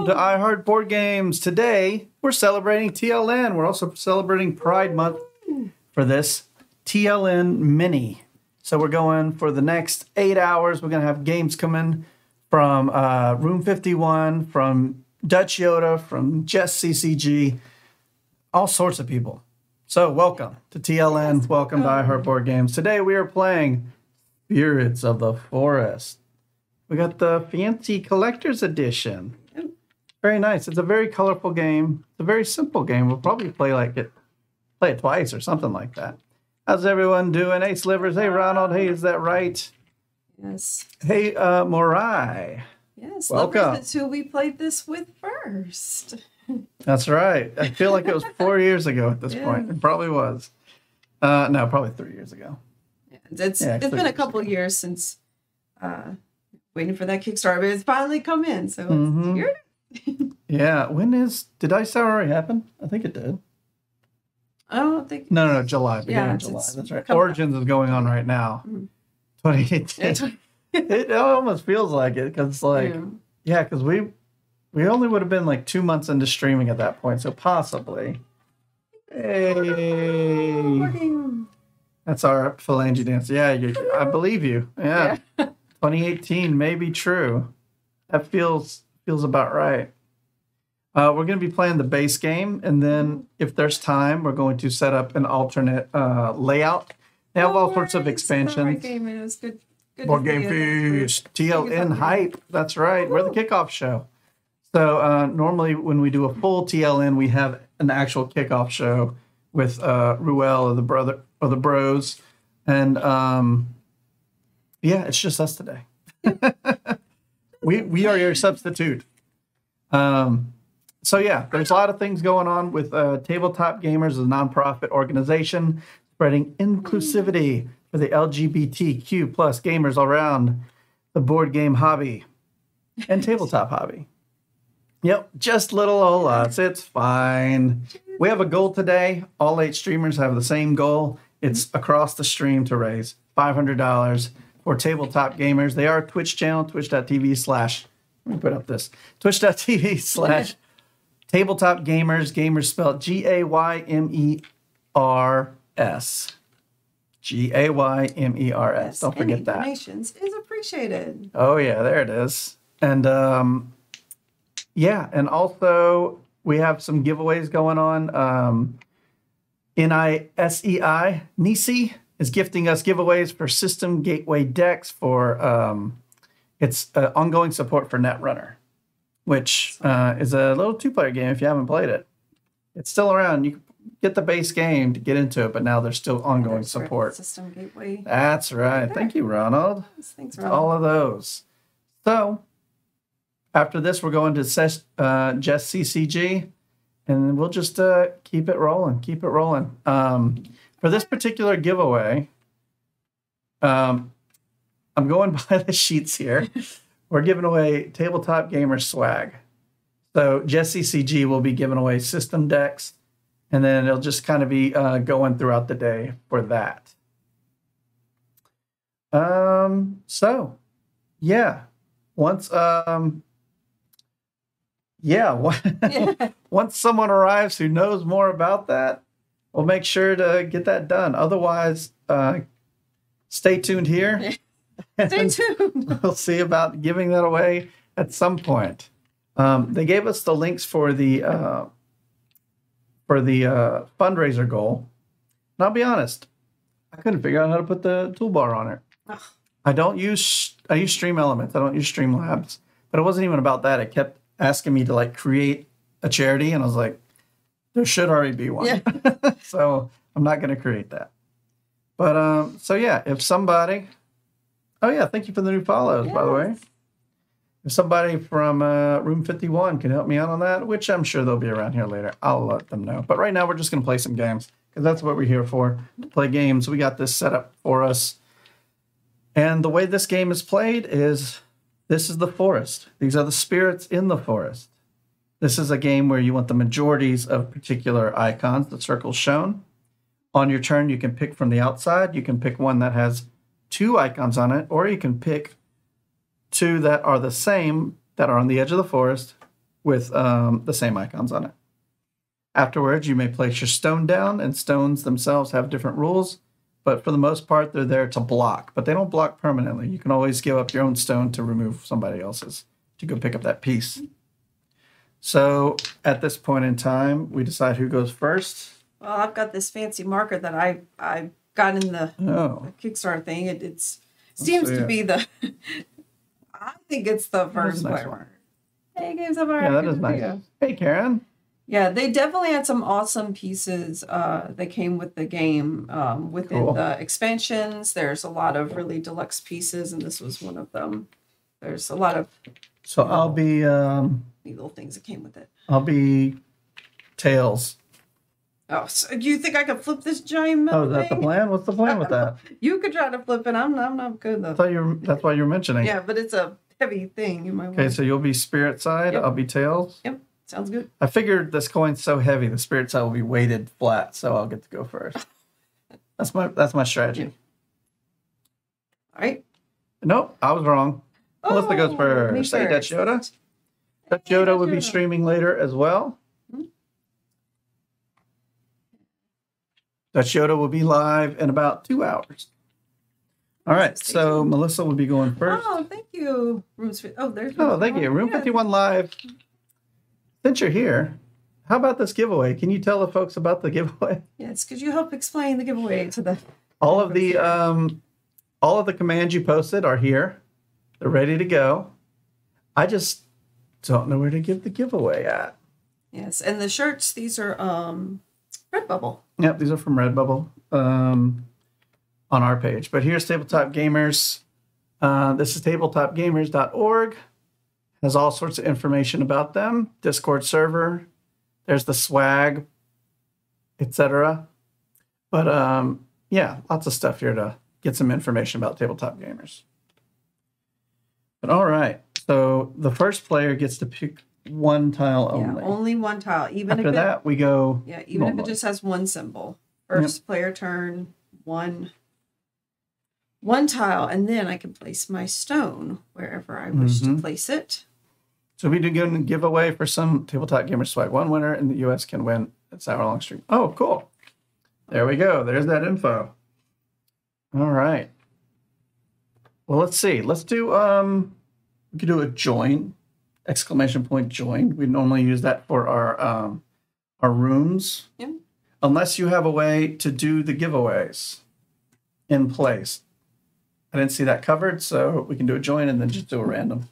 welcome to iHeart Board Games. Today, we're celebrating TLN. We're also celebrating Pride Month for this TLN Mini. So we're going for the next eight hours. We're going to have games coming from uh, Room 51, from Dutch Yoda, from Jess CCG, all sorts of people. So welcome to TLN. welcome to iHeart Board Games. Today we are playing Spirits of the Forest. We got the fancy collector's edition. Very nice. It's a very colorful game. It's a very simple game. We'll probably play like it, play it twice or something like that. How's everyone doing? Hey, Slivers. Hey, Ronald. Hey, is that right? Yes. Hey, uh, Morai. Yes. Welcome. That's who we played this with first. That's right. I feel like it was four years ago at this Yeah. point. It probably was. Uh, no, probably three years ago. It's Yeah, it's been a couple years since uh waiting for that Kickstarter, but it's finally come in. So it's Mhm. here. Yeah. When is? Did I say already happen? I think it did. I don't think No, no, no. July. Beginning Yeah, of July. That's right. coming up. Origins is going on right now. Mm. 2018. it almost feels like it because, like, Yeah. yeah, because we we only would have been like two months into streaming at that point, so possibly. Hey, that's our phalange dance. Yeah, you, I believe you. Yeah. 2018 may be true. That feels feels about right. Uh, we're going to be playing the base game, and then if there's time, we're going to set up an alternate uh, layout. They have all sorts of Alright, Super Board expansions. Game, it was good. good Board Game. Feast, TLN Hype. That's right. We're the kickoff show. So uh, normally when we do a full TLN, we have an actual kickoff show with uh, Ruel or the brother or the Bros, and um, yeah, it's just us today. we we are your substitute. Um, so yeah, there's a lot of things going on with uh, Tabletop Gaymers, a nonprofit organization spreading inclusivity for the LGBTQ plus gamers around the board game hobby and tabletop hobby. Yep, just little old us. It's fine. We have a goal today. All eight streamers have the same goal. It's across the stream to raise $500 for tabletop gaymers. They are Twitch channel, twitch.tv slash, let me put up this, twitch.tv slash tabletop gaymers. Gaymers spelled G A Y M E R S. G A Y M E R S. Don't forget that. Donations is appreciated. Oh yeah, there it is. And um yeah, and also we have some giveaways going on. Um NISEI Nisi is gifting us giveaways for system gateway decks for um it's uh, ongoing support for Netrunner, which uh, is a little two-player game if you haven't played it. It's still around. You can get the base game to get into it, but now there's still ongoing support. System gateway. That's right. Thank you, Ronald Thanks, Ron. all of those. So after this, we're going to ses- uh, Jess CCG, and we'll just uh, keep it rolling. Keep it rolling. Um, for this particular giveaway, um, I'm going by the sheets here. We're giving away tabletop gamer swag. So Jess CCG will be giving away system decks, and then it'll just kind of be uh, going throughout the day for that. Um, so yeah, once um, yeah, Yeah. once someone arrives who knows more about that, we'll make sure to get that done. Otherwise, uh, stay tuned here. Stay tuned. we'll see about giving that away at some point. Um, they gave us the links for the uh, for the uh, fundraiser goal. And I'll be honest, I couldn't figure out how to put the toolbar on it. Ugh. I don't use I use Stream Elements. I don't use Streamlabs. But it wasn't even about that. It kept asking me to like create a charity, and I was like, there should already be one. Yeah. so I'm not going to create that. But um, so yeah, if somebody, oh yeah, thank you for the new follows, by the way. If somebody from uh, Room 51 can help me out on that, which I'm sure they'll be around here later, I'll let them know. But right now, we're just going to play some games because that's what we're here for to play games. We got this set up for us. And the way this game is played is this is the forest. These are the spirits in the forest. This is a game where you want the majorities of particular icons, the circles shown. On your turn, you can pick from the outside. You can pick one that has two icons on it, or you can pick two that are the same that are on the edge of the forest with um, the same icons on it. Afterwards, you may place your stone down, and stones themselves have different rules, but for the most part, they're there to block, but they don't block permanently. You can always give up your own stone to remove somebody else's to go pick up that piece. So at this point in time, we decide who goes first. Well, I've got this fancy marker that I I got in the Oh, Kickstarter thing. It it's seems see to it. be the. I think it's the first nice one. Hey, games of Art. yeah, that is nice. Hey, Karen. Yeah, they definitely had some awesome pieces uh, that came with the game. Um, within Cool. the expansions, there's a lot of really deluxe pieces, and this was one of them. There's a lot of So I'll be um, little things that came with it. I'll be tails. Oh, so do you think I could flip this giant Oh, is that the plan? What's the plan with that? You could try to flip it. I'm I'm not good I though. thought you that's why you're mentioning. Yeah, but it's a heavy thing. You might Okay, so you'll be spirit side. Yep. I'll be tails. Yep, sounds good. I figured this coin's so heavy, the spirit side will be weighted flat, so I'll get to go first. That's my that's my strategy. All right. Nope, I was wrong. Melissa goes Oh, first. Say Dutch. Yoda. Dutch Yoda would be Yoda. streaming later as well. Hmm. Dutch Yoda will be live in about two hours. All right, so. Melissa will be going first. Oh, thank you. Rooms. Oh, there's. Oh, thank you. Room Yeah. 51 Live. Since you're here, how about this giveaway? Can you tell the folks about the giveaway? Yes, could you help explain the giveaway to the? All of the um, all of the commands you posted are here. They're ready to go. I just don't know where to give the giveaway at. Yes, and the shirts. These are um, Redbubble. Yep, these are from Redbubble um, on our page. But here's Tabletop Gaymers. Uh, this is tabletopgaymers.org. Has all sorts of information about them. Discord server. There's the swag, etc. But um, yeah, lots of stuff here to get some information about tabletop gaymers. But all right, so the first player gets to pick one tile Yeah, only. only one tile. Even After if it, that, we go. yeah, even if it just has one symbol. First player turn, one, one tile, and then I can place my stone wherever I wish to Mhm. place it. So we do give a giveaway for some tabletop gamer swag. One winner in the U.S. can win its hour long stream. Oh, cool! There we go. There's that info. All right. Well, let's see. Let's do um. We could do a join, exclamation point join. We normally use that for our um, our rooms. Yeah. Unless you have a way to do the giveaways in place. I didn't see that covered, so we can do a join and then just do a random.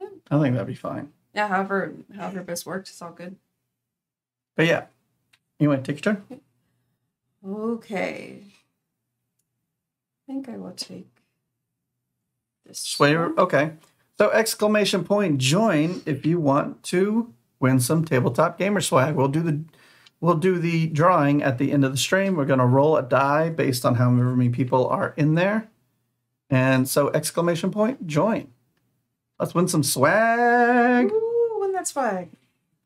Yeah. I think that'd be fine. Yeah, however, however best works, it's all good. But yeah. Anyway, take your turn. Okay. I think I will take this. Sway. one. Okay. So exclamation point join if you want to win some tabletop gamer swag. We'll do the we'll do the drawing at the end of the stream. We're gonna roll a die based on how many people are in there. And so exclamation point join. Let's win some swag. Ooh, win that swag.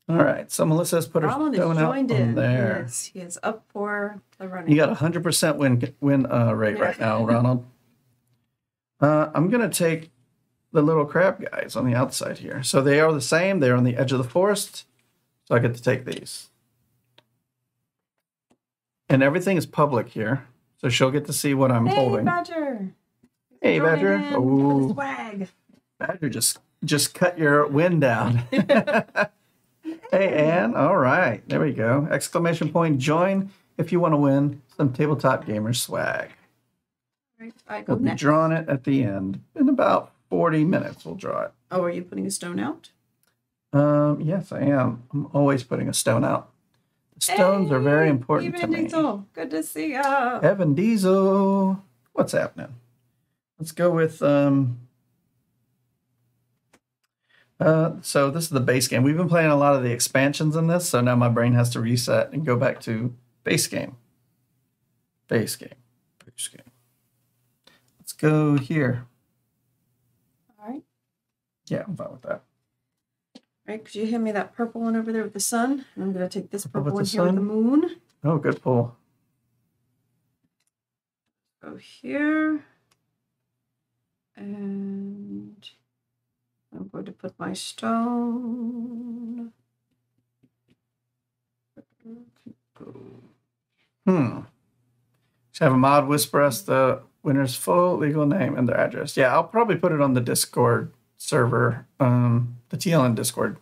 All right. So Melissa has put her Roland stone has out joined on in. there. Yes, he is up for the running. You got a hundred percent win win uh, rate right now, Ronald. Uh, I'm gonna take the little crab guys on the outside here. So they are the same. They're on the edge of the forest. So I get to take these. And everything is public here. So she'll get to see what I'm hey, holding. Badger. Hey, Badger. Ooh, swag. Badger just just cut your win down. hey, Ann. All right. There we go. Exclamation point join if you want to win some tabletop gamer swag. Right, I go We'll be next. drawing it at the end. In about 40 minutes, we'll draw it. Oh, are you putting a stone out? Um, yes, I am. I'm always putting a stone out. The stones are very Hey, important to Even me. Diesel. Good to see ya. Evan Diesel. What's happening? Let's go with um uh so this is the base game. We've been playing a lot of the expansions in this, so now my brain has to reset and go back to base game. Base game. Base game go here. All right. Yeah, I'm fine with that. All right, could you hand me that purple one over there with the sun? And I'm going to take this purple, purple one here sun? with the moon. Oh, good pull. Go here. And I'm going to put my stone. Hmm. Should I have a mod whisper us the winner's full legal name and their address. Yeah, I'll probably put it on the Discord server, um, the TLN Discord.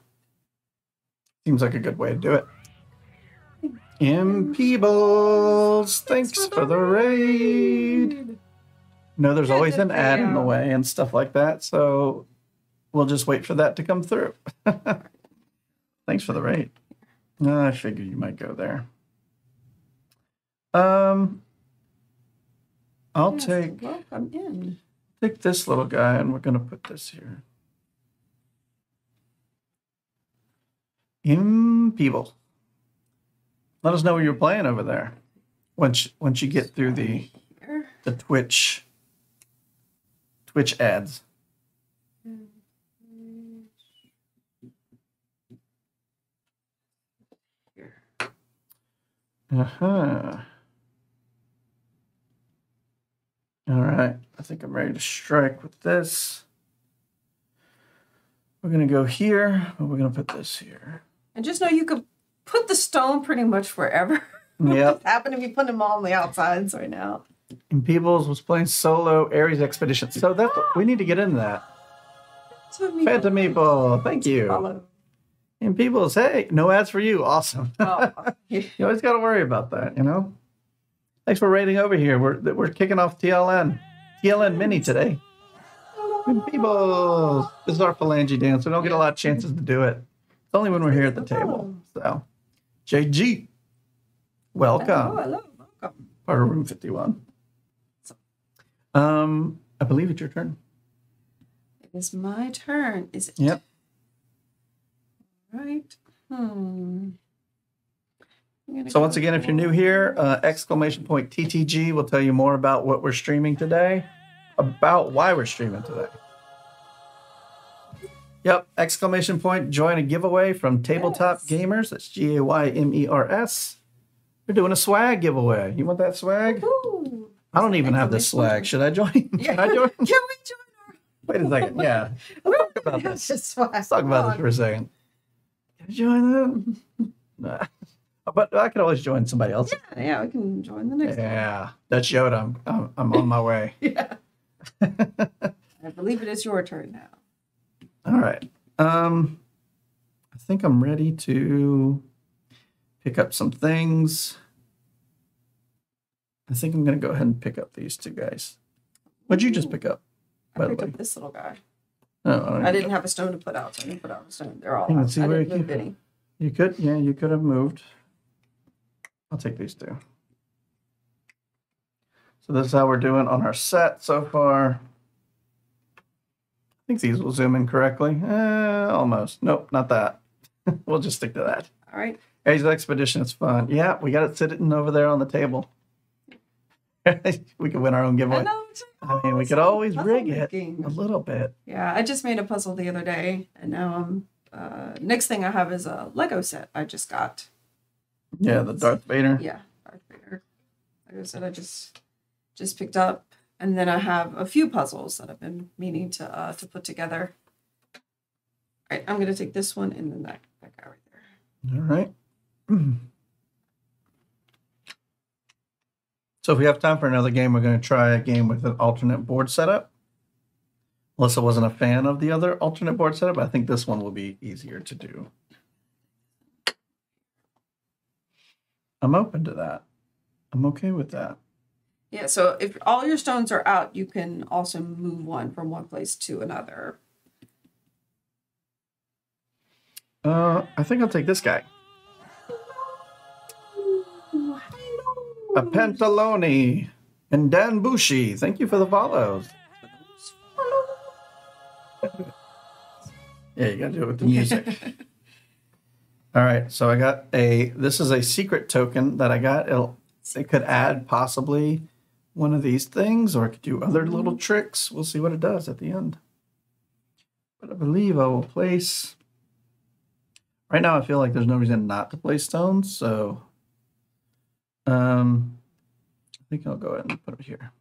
Seems like a good way to do it. M Peebles, thanks for the raid. No, there's always an ad in the way and stuff like that, so we'll just wait for that to come through. thanks for the raid. I figured you might go there. Um, I'll Yes, take Welcome in. take this little guy and we're gonna put this here. In people. Let us know what you're playing over there. Once once you get through the the Twitch Twitch ads. Here. Uh-huh. All right. I think I'm ready to strike with this. We're gonna go here, but we're gonna put this here. And just know you could put the stone pretty much wherever. Yep. Happen to be putting them all on the outsides right now. And Peebles was playing solo Ares Expedition. So that's we need to get into that. Me Phantom Meeple, thank you. follow. And Peebles, hey, no ads for you. Awesome. Oh, you always got to worry about that, you know. Thanks for raiding over here. We're we're kicking off TLN, TLN Mini today. Peebles, this is our phalange dance. We don't get a lot of chances to do it. It's only when we're here at the table. So, JG, Oh, welcome. hello. Welcome. Part of room fifty-one. Um, I believe it's your turn. It is my turn. Is it? Yep. Right. Hmm. So once again, if you're new here, uh, exclamation point TTG will tell you more about what we're streaming today, about why we're streaming today. Yep, exclamation point, join a giveaway from Tabletop Yes. Gaymers. That's G A Y M E R S. We're doing a swag giveaway. You want that swag? Ooh. I don't even have this swag. Should I join? Can I join? Can we join Wait a second. Yeah. Let's talk about this. Let's talk about this for a second. Can I join them? Nah. But I could always join somebody else. Yeah, yeah, we can join the next Yeah, that's Yoda. I'm, I'm, I'm on my way. Yeah. I believe it is your turn now. All right. Um, I think I'm ready to pick up some things. I think I'm going to go ahead and pick up these two guys. What'd you just pick up? I picked up this little guy. Oh, I, I didn't have a stone to put out, so I didn't put out a stone. They're all Hang on, see I where didn't you move any. You could, yeah, you could have moved. I'll take these two. So this is how we're doing on our set so far. I think these will zoom in correctly. Eh, almost. Nope, not that. we'll just stick to that. All right. Ares Expedition is fun. Yeah, we got it sitting over there on the table. we could win our own I giveaway. know. I mean, we could always rig it a little bit. Yeah, I just made a puzzle the other day, and now I'm. Uh, next thing I have is a Lego set I just got. Yeah, the Darth Vader. Yeah, Darth Vader. Like I said, I just just picked up, and then I have a few puzzles that I've been meaning to uh, to put together. All right, I'm gonna take this one and then that that guy right there. All right. So if we have time for another game, we're going to try a game with an alternate board setup. Melissa wasn't a fan of the other alternate board setup. I think this one will be easier to do. I'm open to that. I'm okay with that. Yeah, so if all your stones are out, you can also move one from one place to another. Uh, I think I'll take this guy. A Pantalone and Dan Bushi. Thank you for the follows. Yeah, you gotta do it with the music. All right, so I got a. This is a secret token that I got. It'll, it could add possibly one of these things, or it could do other little tricks. We'll see what it does at the end. But I believe I will place. Right now, I feel like there's no reason not to place stones, so um, I think I'll go ahead and put it here.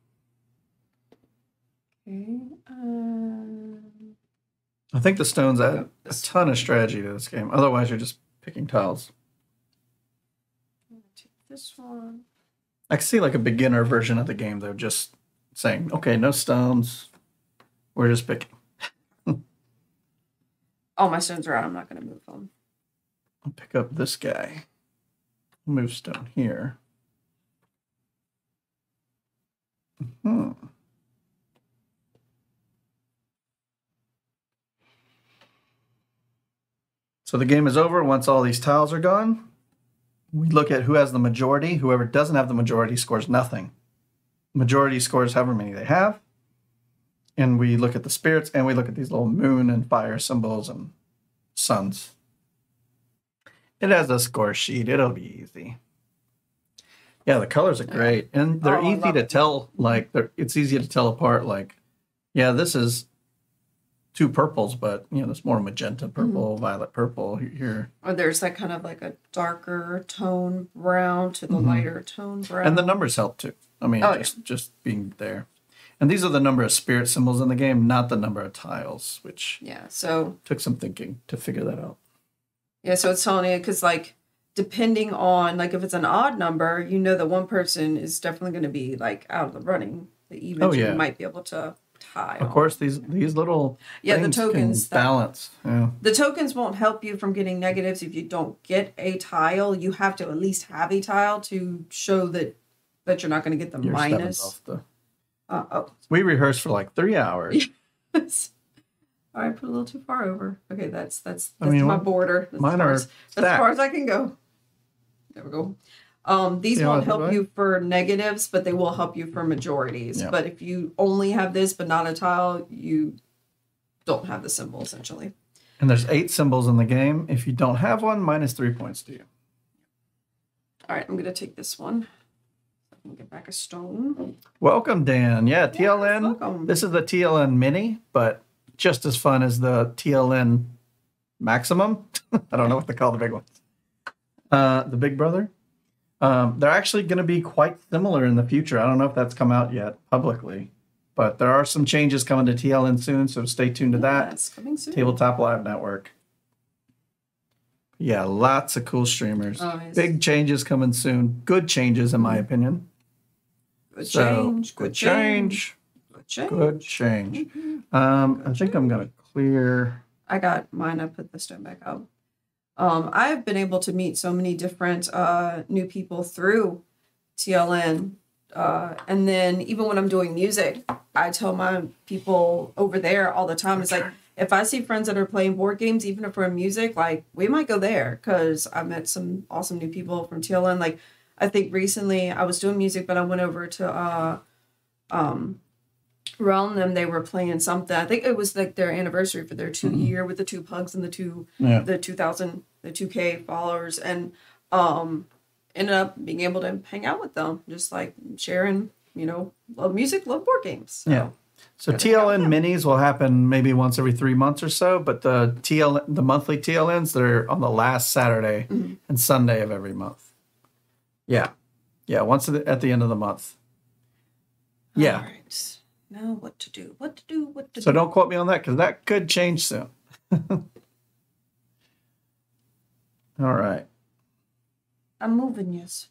Okay. Um, I think the stones add a ton of strategy to this game. Otherwise, you're just picking tiles. I'm gonna take this one. I can see like a beginner version of the game though, just saying, okay, no stones. We're just picking. All my stones are out. I'm not going to move them. I'll pick up this guy. Move stone here. Hmm. So the game is over once all these tiles are gone. We look at who has the majority. Whoever doesn't have the majority scores nothing. Majority scores however many they have. And we look at the spirits and we look at these little moon and fire symbols and suns. It has a score sheet. It'll be easy. Yeah, the colors are great, and they're Oh, easy to it. tell. Like, it's easy to tell apart. Like, yeah, this is two purples, but you know, there's more magenta purple, violet purple here, Or there's that kind of like a darker tone brown to the Mhm. lighter tone brown. and the numbers help too. I mean, Oh, yeah. just just being there. And these are the number of spirit symbols in the game, not the number of tiles, which yeah. So took some thinking to figure that out. yeah, so it's telling you because like depending on like if it's an odd number, you know that one person is definitely going to be like out of the running. The even Oh, you yeah. might be able to tie. Of course, these these little Yeah, the tokens balance. Yeah. The tokens won't help you from getting negatives if you don't get a tile. You have to at least have a tile to show that that you're not going to get the Your sevens minus. the. Uh, oh, We rehearsed for like three hours. all right, put a little too far over. Okay, that's that's I that's mean, my border. That's mine as far as, that's as far as I can go. There we go. Um, these See how won't help divide? you for negatives, but they will help you for majorities. Yeah. But if you only have this but not a tile, you don't have the symbol essentially. And there's eight symbols in the game. If you don't have one, minus three points to you. All right, I'm gonna take this one. I can get back a stone. Welcome, Dan. Yeah, Yes, TLN. welcome. This is the TLN Mini, but just as fun as the TLN Maximum. I don't know what they call the big ones. Uh, the Big Brother. Um, they're actually going to be quite similar in the future. I don't know if that's come out yet publicly, but there are some changes coming to TLN soon, so stay tuned to that. That's coming soon. Tabletop Live Network. Yeah, lots of cool streamers. Oh, yes. Big changes coming soon. Good changes, in my opinion. Good So, change. good change. Good change. Good change. Um, I think I'm gonna clear. I got mine. I put the stone back up. Um, I've been able to meet so many different uh, new people through TLN. Uh, and then even when I'm doing music, I tell my people over there all the time, it's like, if I see friends that are playing board games, even if we're in music, like we might go there because I met some awesome new people from TLN. Like I think recently I was doing music, but I went over to uh, um, Realm them. They were playing something. I think it was like their anniversary for their 2 year with the two pugs and the two Yeah. the 2000 the 2k followers and um ended up being able to hang out with them just like sharing you know love music love board games so. Yeah. So Gotta hang out with TLN minis will happen maybe once every three months or so, but the TL the monthly TLNs they're on the last Saturday Mm-hmm. and Sunday of every month. Yeah, yeah. Once at the, at the end of the month. Yeah. right now what to do what to do what to So do So don't quote me on that because that could change soon. All right. i'm moving yes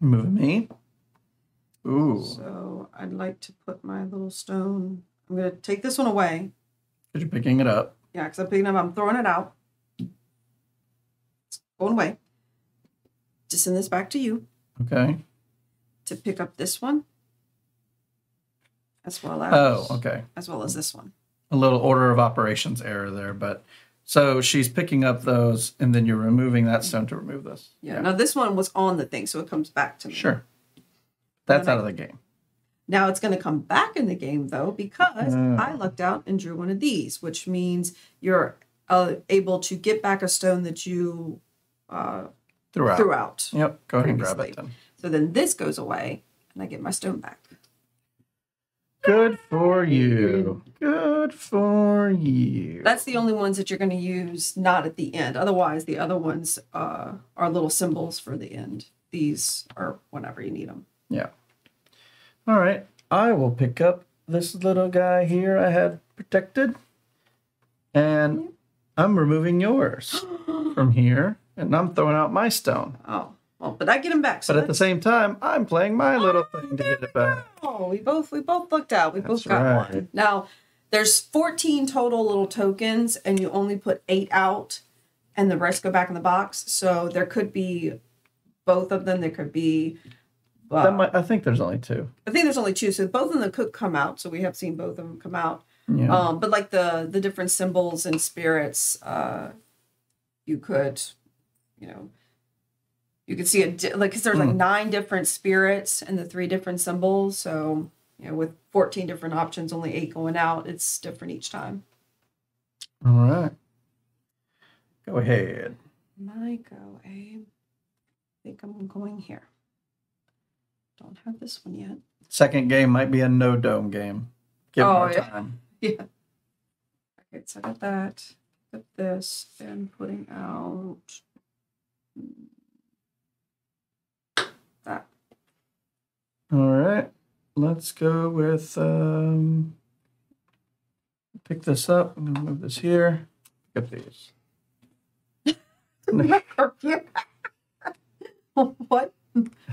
Moving me. Ooh. so i'd like to put my little stone i'm gonna take this one away Because you're picking it up. yeah because i'm picking it up i'm throwing it out it's going away to send this back to you Okay. to pick up this one as well as Oh, okay. as well as this one A little order of operations error there, but so she's picking up those and then you're removing that stone to remove this. Yeah. Now this one was on the thing, so it comes back to me. Sure. That's Then I- out of the game. Now it's going to come back in the game though because Oh. I lucked out and drew one of these, which means you're uh, able to get back a stone that you uh, Throughout. out. Yep. Go ahead and grab it then. So then this goes away, and I get my stone back. Good for you. Good for you. That's the only ones that you're going to use not at the end. Otherwise, the other ones uh, are little symbols for the end. These are whenever you need them. Yeah. All right. I will pick up this little guy here I had protected. And I'm removing yours from here. And I'm throwing out my stone. Oh, Well, but I get them back. So But at the same time, I'm playing my little thing to get it back. Oh, we both we both looked out. We both got right. one. Now there's 14 total little tokens, and you only put eight out, and the rest go back in the box. So there could be both of them. There could be. uh, might, I think there's only two. I think there's only two, so both of them could come out. So we have seen both of them come out. Yeah. Um, but like the the different symbols and spirits, uh, you could, you know, you could see a di- like because there's like Mm. nine different spirits and the three different symbols. So you know, with 14 different options, only eight going out. It's different each time. All right. Go ahead. My go, Abe. I think I'm going here. Don't have this one yet. Second game might be a no dome game. Give Oh, more yeah. time. Yeah. Okay, so I got that. Got this and putting out that. All right. Let's go with um pick this up. I'm gonna move this here. Pick up these. what?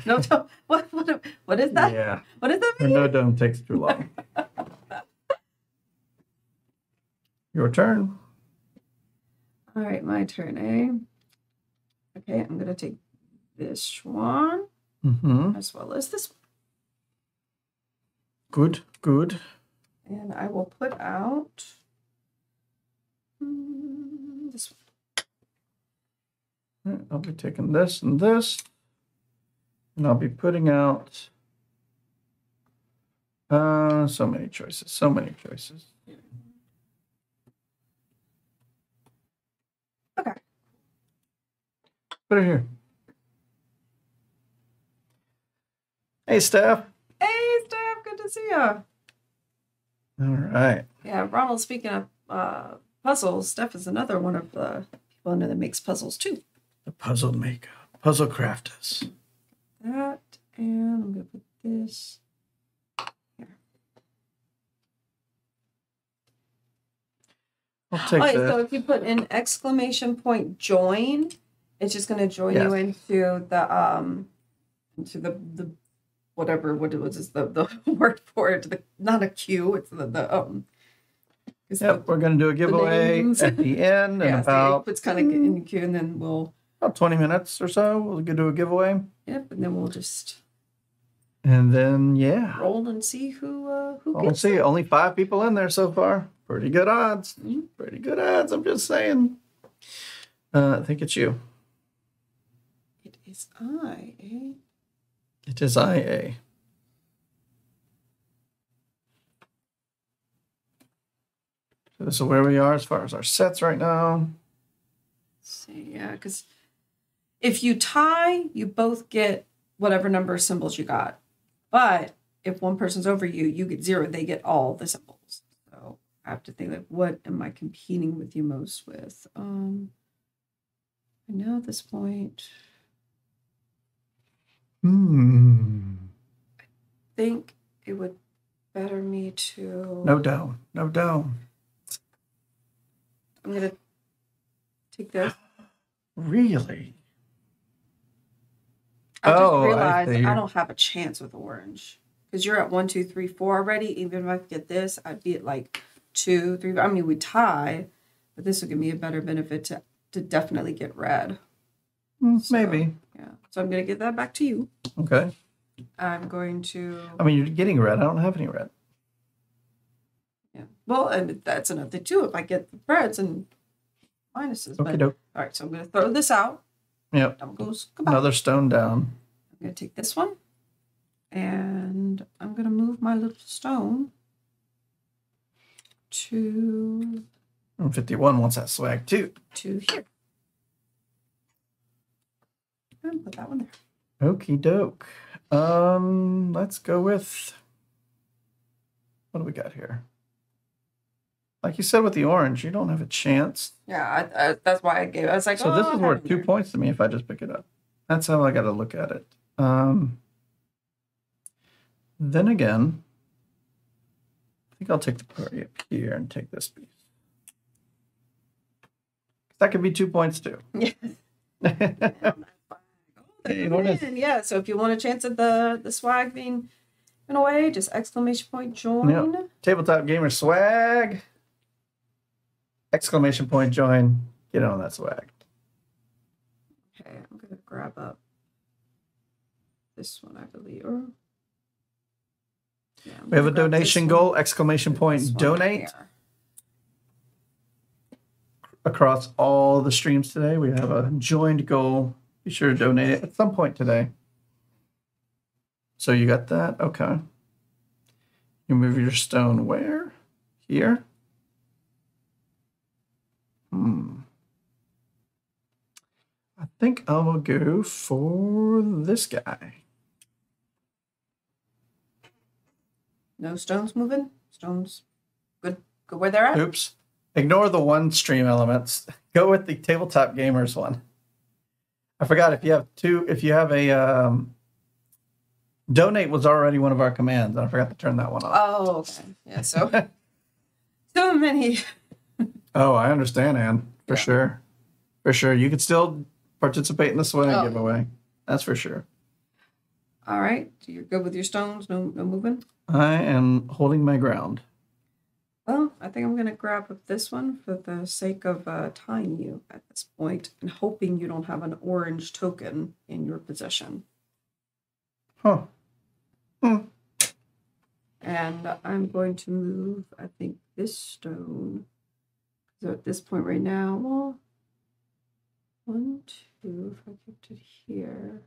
No, don't- what? What? What is that? Yeah. What is that? Mean? no dome takes too long. Your turn. All right, my turn, eh? Okay, I'm gonna take this one Mm-hmm. as well as this Good, good. and I will put out mm, this one. I'll be taking this and this. And I'll be putting out uh so many choices. So many choices. Okay. Put it here. Hey Steph. Hey, Steph, good to see you. All right. Yeah, Ronald. Speaking of uh, puzzles, Steph is another one of the people I know that makes puzzles too. The puzzle maker. Puzzle crafters. That and I'm gonna put this. I'll take oh, that. so if you put an exclamation point join, it's just gonna join you into the um into the the whatever what it was is the the word for it the not a queue it's the the um Yep, we're gonna do a giveaway names. at the end the, yeah, about, so it's kind of in the queue and then we'll about 20 minutes or so. We'll go do a giveaway. yep and then we'll just And then yeah. roll and see who uh who Well, see. Only five people in there so far. Pretty good odds. Mhm. Pretty good odds. I'm just saying. Uh, I think it's you. it is I eh? It is IA. So this is where we are as far as our sets right now. Let's see, yeah, because if you tie, you both get whatever number of symbols you got. But if one person's over you, you get zero, they get all the symbols. So I have to think like what am I competing with you most with? Um I know at this point, Hmm. think it would better me to No dome. No dome. I'm gonna take this. Really? I just Oh, I realized see. I, don't have a chance with orange because you're at one, two, three, four already. Even if I could get this, I'd be at like two, three. I mean, we tie, but this would give me a better benefit to to definitely get red. Hmm, So- Maybe. So I'm gonna give that back to you. Okay. I'm going to. I mean, you're getting red. I don't have any red. Yeah. Well, and that's another thing too. If I get the reds and minuses, Okay, all right. So I'm gonna throw this out. Yep. Goes goodbye. Another stone down. I'm going to take this one and I'm going to move my little stone to And 51 wants that swag too. to here. And put that one there. Okie doke. Um, let's go with what do we got here? Like you said with the orange, you don't have a chance. Yeah, I, I, that's why I gave. I was like, So oh, this is worth two points to me if I just pick it up. That's how I got to look at it. Um, then again, I think I'll take the party up here and take this piece. That could be two points too. Yeah. Hey, what is- in. Yeah, so if you want a chance at the the swag being in a way, just exclamation point join. Tabletop gamer swag. Exclamation point join. Get on that swag. Okay, I'm gonna grab up this one, I believe. Or yeah, We have a donation one, goal. Exclamation point! donate across all the streams today. We have a joined goal. Be sure to donate it at some point today. So you got that? Okay. You move your stone where? Here? Hmm. I think I will go for this guy. No stones moving. Stones good. Good where they're at. Oops. Ignore the one stream elements. Go with the tabletop gaymers one. I forgot if you have two, if you have a um, donate was already one of our commands. I forgot to turn that one off. Oh, okay. Yeah. So so many. Oh, I understand, Anne. For Yeah. sure. For sure. You can still participate in the swag Oh. giveaway. That's for sure. All right. So you're good with your stones. No, no moving. I am holding my ground. Well, I think I'm gonna grab this one for the sake of uh, tying you at this point and hoping you don't have an orange token in your possession. Huh. And I'm going to move, I think, this stone. So at this point right now, well, one, two, if I kept it here.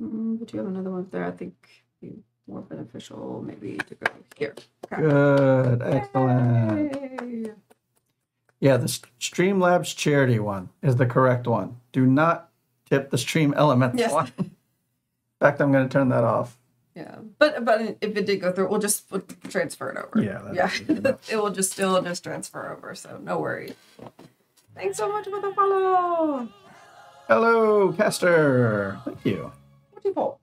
Mm, but you have another one up there. I think be more beneficial maybe to go here. Okay. Good. Excellent. Yay. Yeah, the Streamlabs charity one is the correct one. Do not tip the Stream Elements Yes. one. In fact, I'm going to turn that off. Yeah, but but if it did go through, we'll just we'll transfer it over. Yeah, yeah, it will just still just transfer over. So no worries. Thanks so much for the follow. Hello, Caster. Thank you. Wonderful.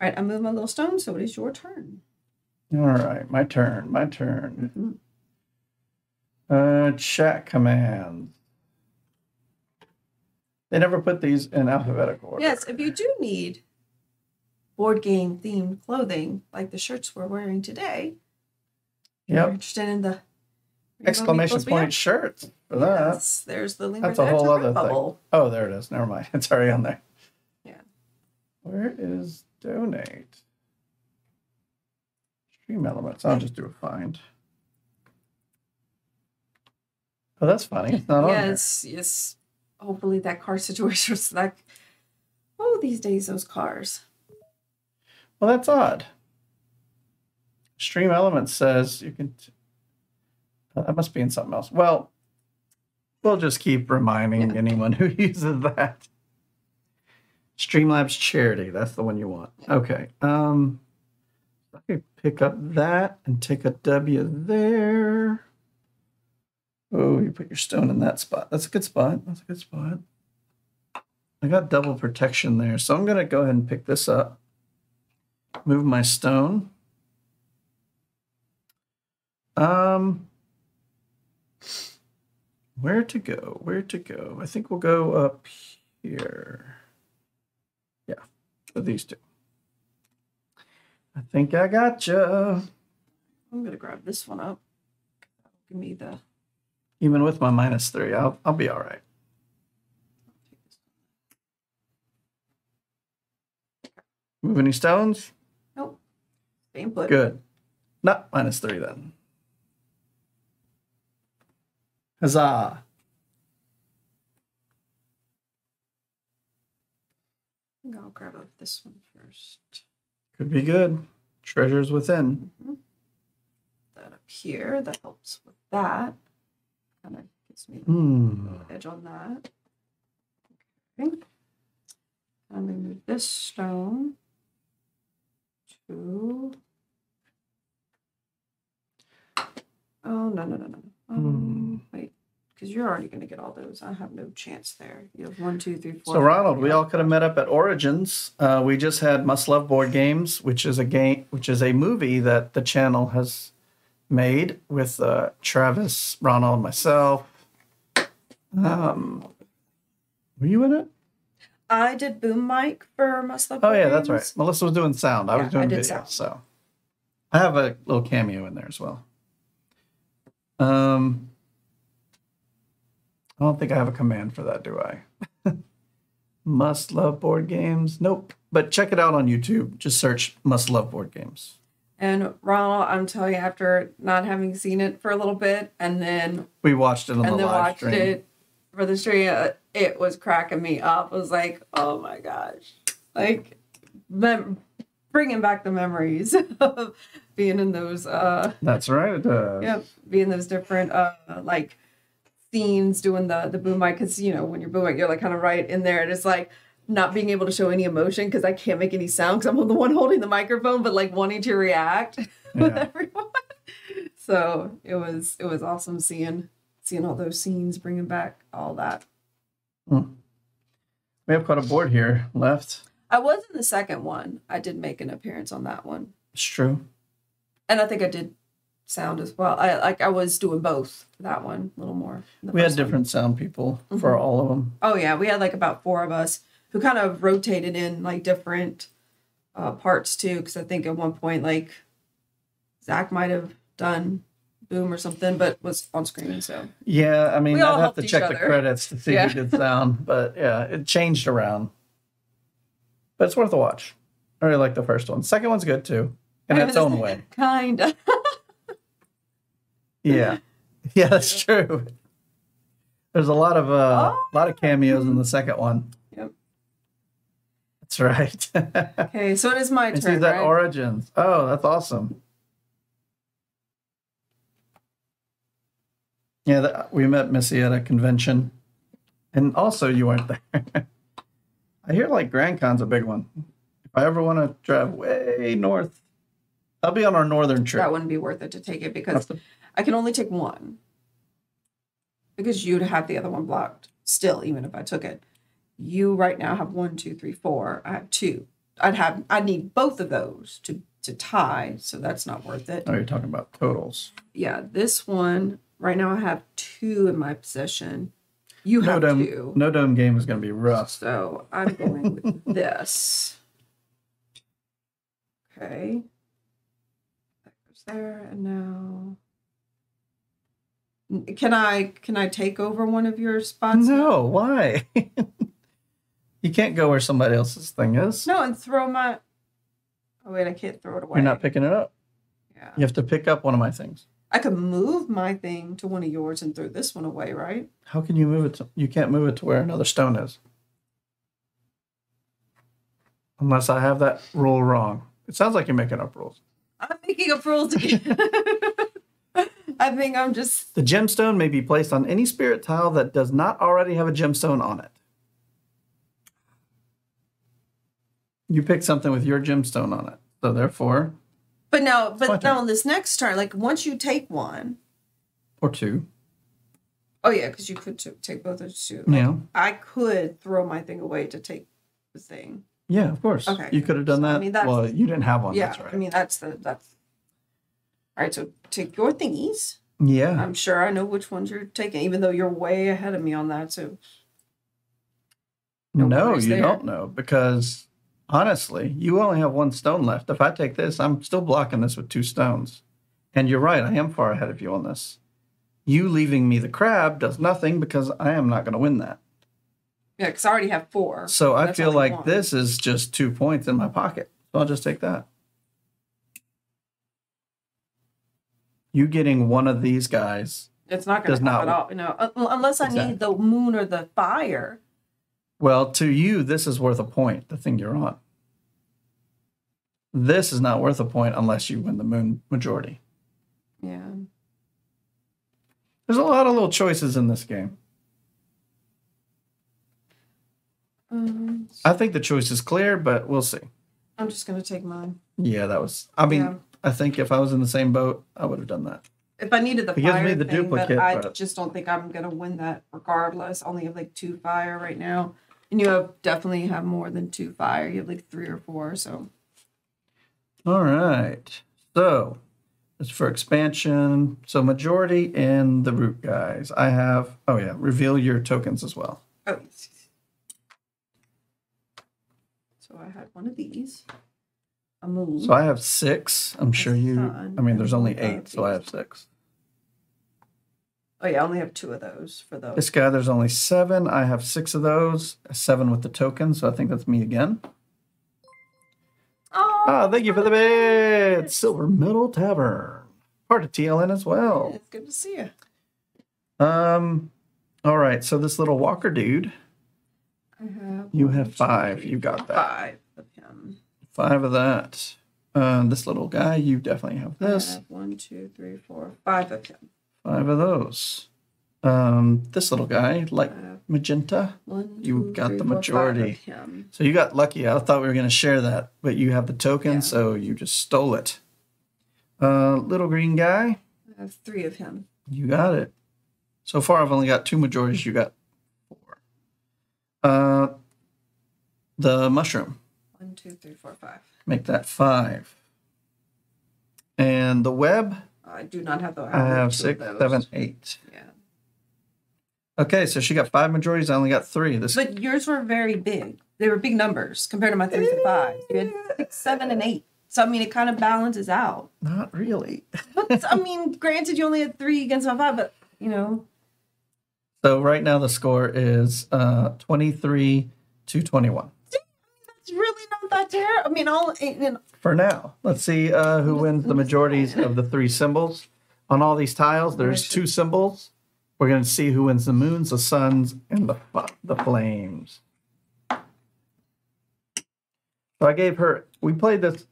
All right, I move my little stone, so it is your turn. All right, my turn. My turn. Mhm. Uh, chat commands. They never put these in alphabetical order. Yes, if you do need board game themed clothing like the shirts we're wearing today, if you're Yep. interested in the Exclamation point shirts for that. Yes, there's the link That's a whole other thing. Oh, there it is. Never mind. It's already on there. Yeah. Where is donate? Stream elements. I'll just do a find. Oh, that's funny. It's not on there. yes, yes. Hopefully that car situation was like, oh, these days those cars. Well, that's odd. Stream Elements says you can. Oh, that must be in something else. Well, we'll just keep reminding Yeah. anyone who uses that. Streamlabs Charity. That's the one you want. Okay. Um, I pick up that and take a W there. Oh, you put your stone in that spot. That's a good spot. That's a good spot. I got double protection there, so I'm gonna go ahead and pick this up move my stone. Um, where to go? Where to go? I think we'll go up here. For these two. I think I got gotcha. I'm gonna grab this one up. Give me the. Even with my minus three, I'll I'll be all right. Move any stones? Nope. Same put. Good. Not minus three then. Huzzah. I think I'll grab up this one first. Could be good. Treasures within. That up here. That helps with that. Kind of gives me a Hmm. edge on that. Okay. I'm gonna move this stone to. Oh no no no no! Um, Hmm. Wait, because you're already gonna get all those. I have no chance there. You have one, two, three, four. So Ronald, we all could have met up at Origins. Uh, we just had Must Love Board Games, which is a game, which is a movie that the channel has made with uh, Travis, Ronald, myself. Um, were you in it? I did boom mic for Must Love Oh Board yeah, that's right. Melissa was doing sound. I Yeah, was doing I video. sound. So I have a little cameo in there as well. Um, I don't think I have a command for that, do I? Must love board games. Nope. But check it out on YouTube. Just search "Must Love Board Games." And Ronald, I'm telling you, after not having seen it for a little bit, and then We watched it on and the then live watched stream. it for the stream, uh, it was cracking me up. I was like, oh my gosh, like mem- bringing back the memories of being in those. uh That's right. It does. Yep, being those different uh like scenes doing the the boom mic because you know when you're boom mic you're like kind of right in there and it's like not being able to show any emotion because I can't make any sound because I'm the one holding the microphone but like wanting to react with everyone. So it was it was awesome seeing seeing all those scenes, bringing back all that. Hmm. We have quite a board here left. I was in the second one. I did make an appearance on that one, It's true. and I think I did sound as well. I like I was doing both for that one a little more. We had first one. different sound people for Mhm. all of them. Oh yeah, we had like about four of us who kind of rotated in like different uh, parts too. Because I think at one point like Zach might have done boom or something, but was on screen. So Yeah, I mean, I'd have to check the credits to see Yeah. who did sound, but yeah, it changed around. But it's worth a watch. I really like the first one. Second one's good too, in its own way. kind of. Yeah, yeah, that's true. There's a lot of uh, Oh. lot of cameos in the second one. Yep. That's right. okay, so it is my see turn, that right? Origins. Oh, that's awesome. Yeah, that, we met Missy at a convention, and also you weren't there. I hear like Grand Con's a big one. If I ever want to drive way north, I'll be on our northern trip. that wouldn't be worth it to take it because I can only take one. Because you'd have the other one blocked still, even if I took it. You right now have one, two, three, four. I have two. I'd have I'd need both of those to to tie, so that's not worth it. oh, you're talking about totals. Yeah, this one right now I have two in my possession. You No have dome, two. no dome game is going to be rough. So I'm going with this. Okay. That goes there and now. Can I can I take over one of your spots? No, why? you can't go where somebody else's thing is. No, and throw my. Oh wait, I can't throw it away. You're not picking it up. Yeah. You have to pick up one of my things. I could move my thing to one of yours and throw this one away, right? How can you move it? To, you can't move it to where another stone is. Unless I have that rule wrong. It sounds like you're making up rules. I'm making up rules again. I think I'm just The gemstone may be placed on any spirit tile that does not already have a gemstone on it. You pick something with your gemstone on it. So therefore, But now, but now on this next turn, like once you take one, or two. oh yeah, because you could take both of two. Yeah. I could throw my thing away to take the thing. Yeah, of course. Okay. You could have done So, I that. mean, that's- well, you didn't have one. yeah, That's right. I mean that's the that's. All right, so take your thingies. yeah. I'm sure I know which ones you're taking, even though you're way ahead of me on that. So no No, you there. don't know because honestly, you only have one stone left. If I take this, I'm still blocking this with two stones. And you're right, I am far ahead of you on this. You leaving me the crab does nothing because I am not going to win that. yeah, because I already have four. So I feel like one. this is just two points in my pocket. So I'll just take that. You getting one of these guys. It's not going to not help at all. You know, un- unless I Exactly. need the moon or the fire. Well, to you, this is worth a point, the thing you're on. This is not worth a point unless you win the moon majority. Yeah. There's a lot of little choices in this game. Um, I think the choice is clear, but we'll see. I'm just going to take mine. Yeah, that was. I mean, Yeah. I think if I was in the same boat, I would have done that. If I needed the It gives fire me the thing, duplicate, but I but- just don't think I'm gonna win that regardless. I only have like two fire right now, and you have definitely have more than two fire. You have like three or four. So All right. So it's for expansion. So majority and the root guys. I have. Oh yeah, reveal your tokens as well. oh. So I had one of these. A moon. So I have six. I'm sure you. I mean, there's only eight, so I have six. oh yeah, I only have two of those for those. This guy, there's only seven. I have six of those. Seven with the token, so I think that's me again. Oh, Ah, thank you for the bid. Silver Middle Tavern, part of TLN as well. It's good to see you. Um, all right. So this little Walker dude, I have. You have five. You got that. Five. Five of that. Uh, this little guy, you definitely have this. I have one, two, three, four, five of him. Five of those. Um, this little guy, like magenta. one, You two, got three, the four, five of majority. So you got lucky. I thought we were going to share that, but you have the token, Yeah. so you just stole it. Uh, little green guy, I have three of him. you got it. So far, I've only got two majorities. You got four. Uh, the mushroom, two, three, four, five. make that five. And the web, I do not have the. I have six, seven, eight. Yeah, Okay, so she got five majorities. I only got three. This but yours were very big. They were big numbers compared to my threes and fives. You had six, seven, and eight. So I mean, it kind of balances out. not really. But I mean, granted, you only had three against my five, but you know, So right now the score is uh, 23 to 21. it's that. I mean, all and For now, let's see uh, who wins the majorities of the three symbols. On all these tiles, there's two symbols. We're going to see who wins the moons, the suns, and the the flames. So I gave her. We played this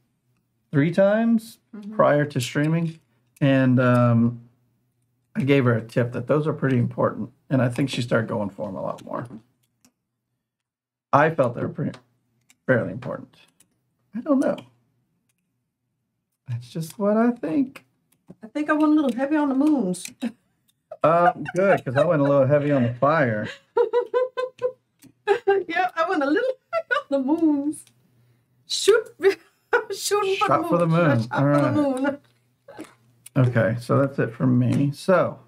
three times Mhm. prior to streaming, and um, I gave her a tip that those are pretty important, and I think she started going for them a lot more. I felt they were pretty fairly important. I don't know. That's just what I think. I think I went a little heavy on the moons. Um, good because I went a little heavy on the fire. yeah, I went a little heavy on the moons. Shoot, shooting for, Shot the for the moon. Shot All for the moon. Okay, so that's it from me. So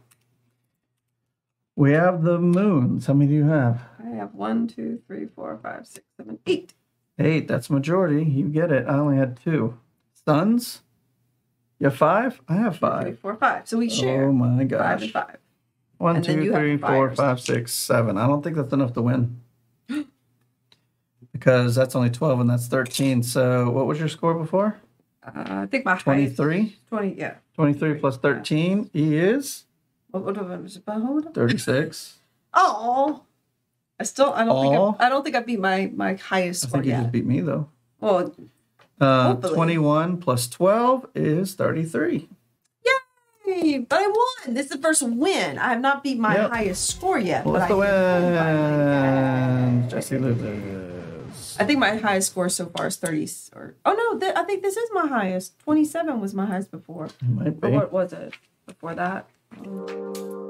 we have the moons. How many do you have? I have one, two, three, four, five, six, seven, eight. Eight. That's majority. You get it. I only had two. Suns? You have five. I have Two, three, five. four, five. So we share Oh my five and gosh. five. One, And two, three, four, five, six, seven. I don't think that's enough to win. because that's only 12 and that's 13. So what was your score before? Uh, I think my highest 23? 20, yeah. 23 plus 13 is What, what, what was it? But hold on. 36. Oh, I still I don't think I, I don't think I beat my my highest I score think you yet. just beat me though. Well, Uh, 21 plus 12 is 33. Yay! but I won. This is the first win. I have not beat my Yep. highest score yet. Well, but I the win. Jesse loses. I think my highest score so far is 30. Or oh no, th- I think this is my highest. 27 was my highest before. Might Or be. what was it before that? Um,